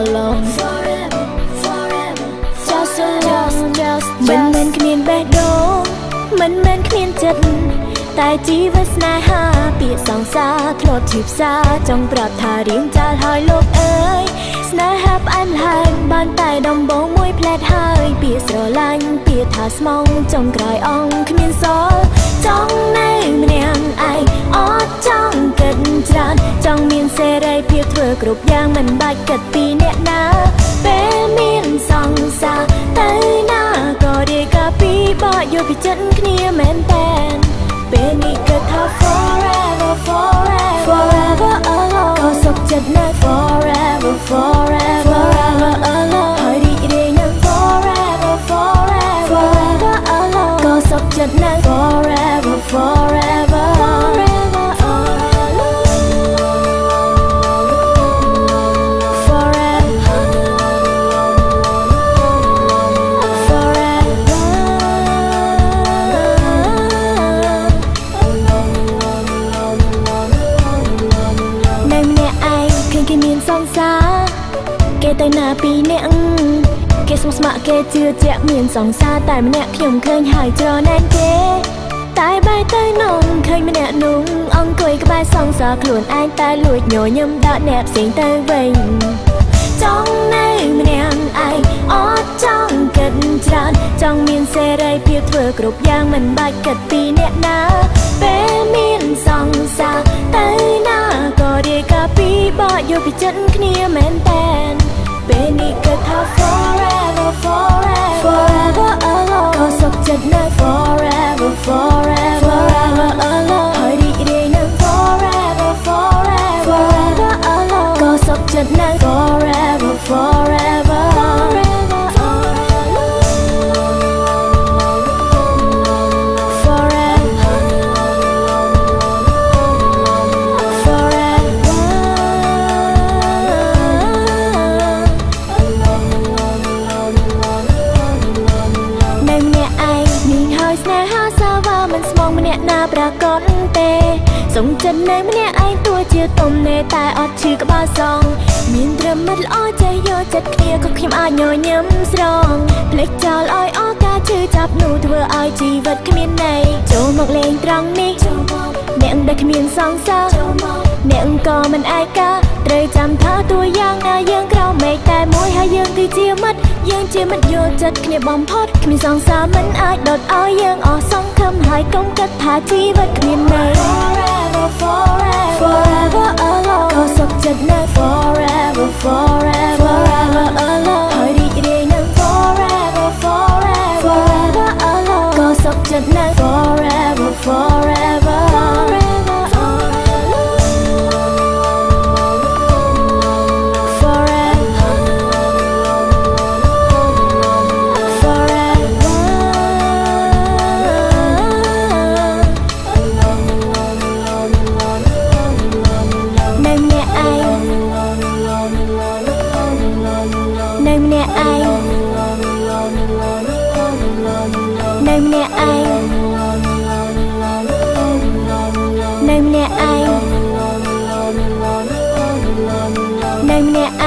alone forever forever just alone just មិនមែនគ្មានបេះដូងមិនមែនគ្មានចិត្តតែជីវិតស្នេហាពាក្យសង្សារធ្លាប់ជាផ្សាចង់ប្រាប់ថារៀងចាល់ហើយលោកអើយស្នេហាផ្អែមល្ហែមបានតែដំបងមួយផ្លែតហើយពាក្យស្រឡាញ់ពាក្យថាស្មងចង់ក្រោយអង្គគ្មានសល់ចង់នៅម្នាក់ឯងអត់ចង់គិតច្រើនចង់មានសេរីភាពធ្វើគ្រប់យ៉ាងមិនបាច់គិតពី ពីចិត្តគ្នាមែនតែនពេលនេះគិតថា forever forever forever alone ក៏សុខចិត្តណាស់ forever forever forever alone ហើយរីករាយណាស់ forever forever forever alone ក៏សុខចិត្តណាស់ forever forever forever សង្សារគេទៅណាពីអ្នកគេស្មោះស្ម័គ្រគេជឿជាក់មានសង្សារតែម្នាក់ខ្ញុំឃើញហើយច្រណែនគេតែបែរទៅនំឃើញម្នាក់នោះអង្គុយក្បែរសង្សារខ្លួនឯងតែលួចញញឹមដាក់អ្នកផ្សេងទៅវិញចង់នៅម្នាក់ឯងអត់ចង់គិតច្រើនចង់មានសេរីភាពធ្វើគ្រប់យ៉ាងមិនបាច់គិតពីអ្នកណា ពីចិត្តគ្នាមែនតែនពេលនេះគិតថា forever forever forever alone ក៏សុខចិត្តណាស់ forever forever forever alone ហើយរីករាយណាស់ forever forever forever alone ក៏សុខចិត្តណា ប្រកបទេសុំចិត្តនៅម្នាក់ឯងទោះជាទំនេរតែអត់ឈឺក្បាលសង មានត្រឹមមិត្តល្អចេះយកចិត្តគ្នាក៏ខ្ញុំអាចញញឹមស្រងភ្លេចចោលឲ្យអស់ការជឿចាប់នោះធ្វើឲ្យជីវិតគ្មានន័យចូលមកលេងត្រង់នេះអ្នកដែលគ្មានសង្សារអ្នកក៏មិនឯកាត្រូវចាំថាតួយ៉ាងណាយើងក្រោមមេឃតែមួយហើយយើងគឺជាមិត្ត យើងជាមិត្តយល់ចិត្តគ្នាបំផុតគ្មានសង្សារមិនអាចដុតឲ្យយើងអស់សង្ឃឹមហើយកុំគិតថាជីវិតគ្មានន័យ forever forever forever alone ក៏សុខចិត្តណាស់ forever ឯងនៅម្នាក់ឯងនៅម្នាក់ឯងនៅម្នាក់